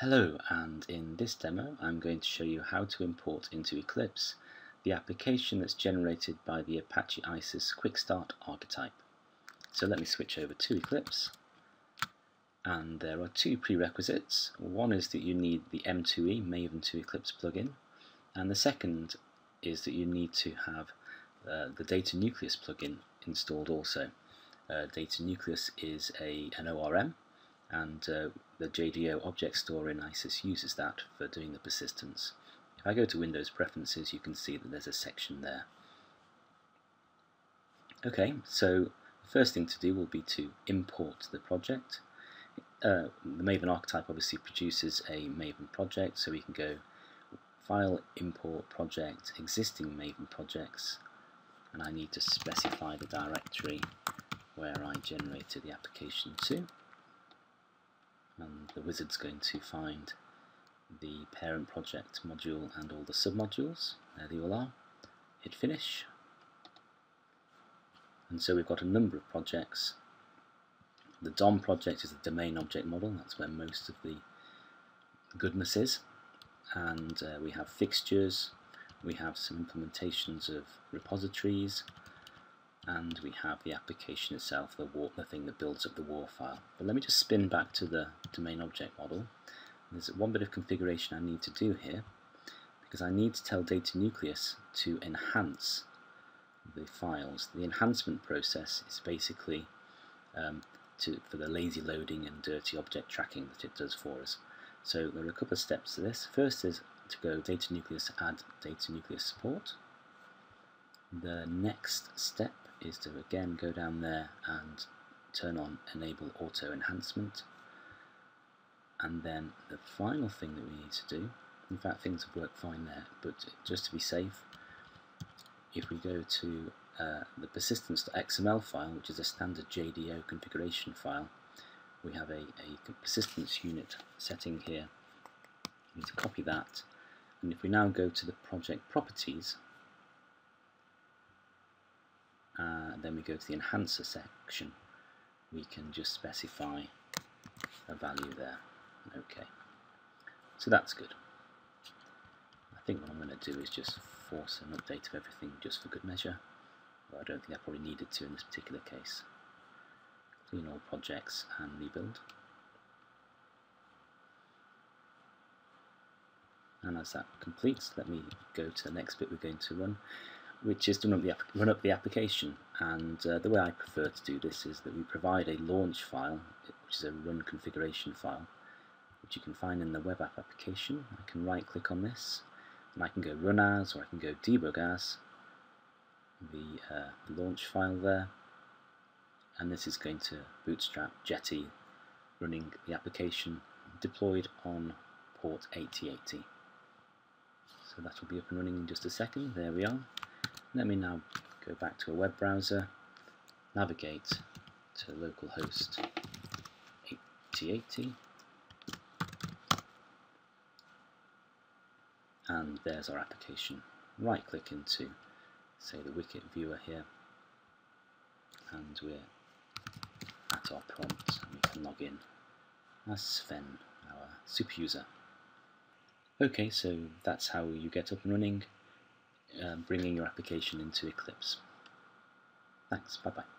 Hello and in this demo I'm going to show you how to import into Eclipse the application that's generated by the Apache ISIS Quick Start archetype. So let me switch over to Eclipse and there are two prerequisites. One is that you need the M2E Maven to Eclipse plugin and the second is that you need to have uh, the DataNucleus plugin installed also. Uh, DataNucleus is a, an ORM and uh, the JDO object store in ISIS uses that for doing the persistence. If I go to Windows Preferences you can see that there's a section there. Okay, so the first thing to do will be to import the project. Uh, the Maven archetype obviously produces a Maven project, so we can go File, Import Project, Existing Maven Projects, and I need to specify the directory where I generated the application to and the wizard's going to find the parent project module and all the submodules. There they all are. Hit finish. And so we've got a number of projects. The DOM project is the domain object model, that's where most of the goodness is. And uh, we have fixtures, we have some implementations of repositories, and we have the application itself, the, war, the thing that builds up the war file. But let me just spin back to the domain object model. There's one bit of configuration I need to do here because I need to tell DataNucleus to enhance the files. The enhancement process is basically um, to, for the lazy loading and dirty object tracking that it does for us. So there are a couple of steps to this. First is to go DataNucleus add DataNucleus support. The next step is to again go down there and turn on enable auto enhancement. And then the final thing that we need to do in fact things have worked fine there but just to be safe if we go to uh, the persistence.xml file which is a standard JDO configuration file we have a, a persistence unit setting here. We need to copy that. And if we now go to the project properties uh, then we go to the enhancer section. We can just specify a value there. Okay. So that's good. I think what I'm going to do is just force an update of everything just for good measure but I don't think I probably needed to in this particular case. Clean all projects and rebuild. And as that completes let me go to the next bit we're going to run which is to run up the, run up the application. And uh, the way I prefer to do this is that we provide a launch file, which is a run configuration file, which you can find in the web app application. I can right click on this, and I can go run as, or I can go debug as, the uh, launch file there. And this is going to bootstrap Jetty running the application deployed on port 8080. So that will be up and running in just a second. There we are. Let me now go back to a web browser, navigate to localhost 8080, and there's our application. Right click into, say, the Wicket viewer here, and we're at our prompt, and we can log in as Sven, our super user. Okay, so that's how you get up and running um, bringing your application into Eclipse. Thanks, bye bye.